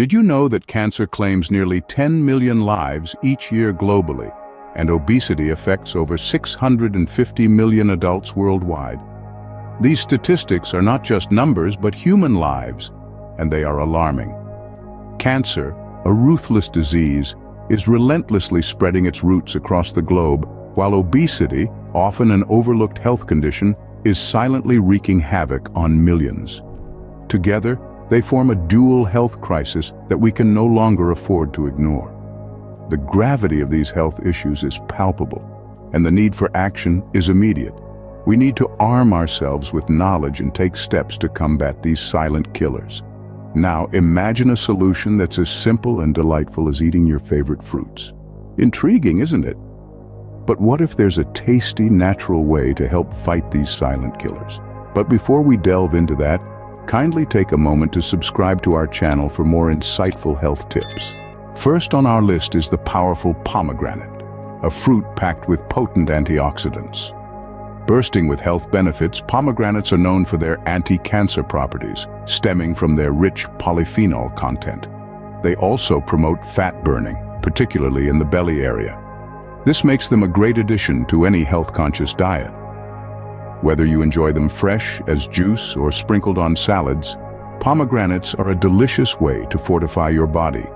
Did you know that cancer claims nearly 10 million lives each year globally, and obesity affects over 650 million adults worldwide? These statistics are not just numbers but human lives, and they are alarming. Cancer, a ruthless disease, is relentlessly spreading its roots across the globe, while obesity, often an overlooked health condition, is silently wreaking havoc on millions. Together, they form a dual health crisis that we can no longer afford to ignore. The gravity of these health issues is palpable, and the need for action is immediate. We need to arm ourselves with knowledge and take steps to combat these silent killers. Now, imagine a solution that's as simple and delightful as eating your favorite fruits. Intriguing, isn't it? But what if there's a tasty, natural way to help fight these silent killers? But before we delve into that, kindly take a moment to subscribe to our channel for more insightful health tips. First on our list is the powerful pomegranate, a fruit packed with potent antioxidants. Bursting with health benefits, pomegranates are known for their anti-cancer properties, stemming from their rich polyphenol content. They also promote fat burning, particularly in the belly area. This makes them a great addition to any health-conscious diet. Whether you enjoy them fresh, as juice, or sprinkled on salads, pomegranates are a delicious way to fortify your body.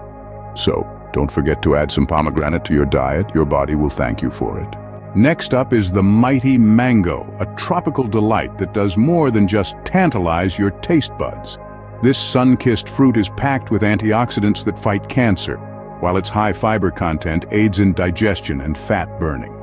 So, don't forget to add some pomegranate to your diet, your body will thank you for it. Next up is the mighty mango, a tropical delight that does more than just tantalize your taste buds. This sun-kissed fruit is packed with antioxidants that fight cancer, while its high fiber content aids in digestion and fat burning.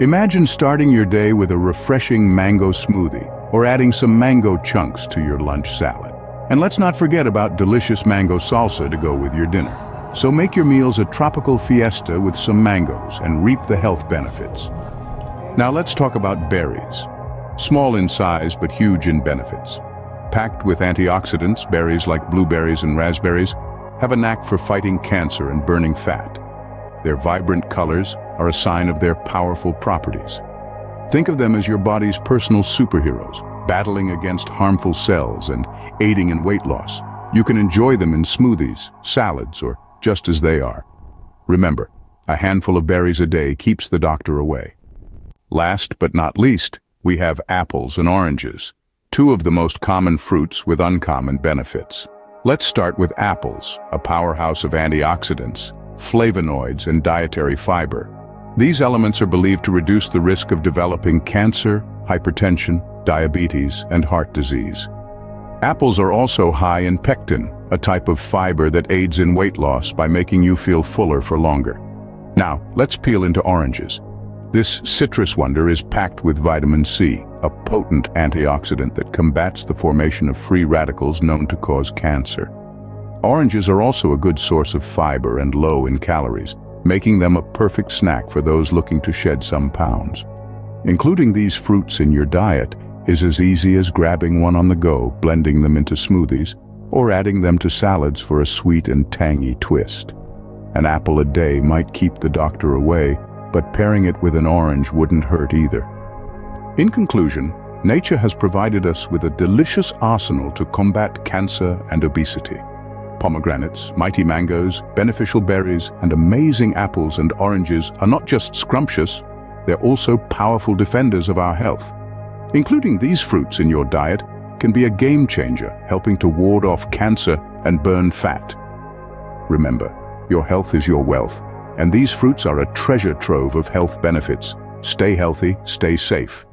Imagine starting your day with a refreshing mango smoothie or adding some mango chunks to your lunch salad. And let's not forget about delicious mango salsa to go with your dinner. So make your meals a tropical fiesta with some mangoes and reap the health benefits. Now let's talk about berries. Small in size but huge in benefits. Packed with antioxidants, berries like blueberries and raspberries have a knack for fighting cancer and burning fat. Their vibrant colors are a sign of their powerful properties. Think of them as your body's personal superheroes, battling against harmful cells and aiding in weight loss. You can enjoy them in smoothies, salads, or just as they are. Remember, a handful of berries a day keeps the doctor away. Last but not least, we have apples and oranges, two of the most common fruits with uncommon benefits. Let's start with apples, a powerhouse of antioxidants, flavonoids, and dietary fiber. These elements are believed to reduce the risk of developing cancer, hypertension, diabetes, and heart disease. Apples are also high in pectin, a type of fiber that aids in weight loss by making you feel fuller for longer. Now, let's peel into oranges. This citrus wonder is packed with vitamin C, a potent antioxidant that combats the formation of free radicals known to cause cancer. Oranges are also a good source of fiber and low in calories, making them a perfect snack for those looking to shed some pounds. Including these fruits in your diet is as easy as grabbing one on the go, blending them into smoothies, or adding them to salads for a sweet and tangy twist. An apple a day might keep the doctor away, but pairing it with an orange wouldn't hurt either. In conclusion, nature has provided us with a delicious arsenal to combat cancer and obesity pomegranates, mighty mangoes, beneficial berries, and amazing apples and oranges are not just scrumptious, they're also powerful defenders of our health. Including these fruits in your diet can be a game changer, helping to ward off cancer and burn fat. Remember, your health is your wealth, and these fruits are a treasure trove of health benefits. Stay healthy, stay safe.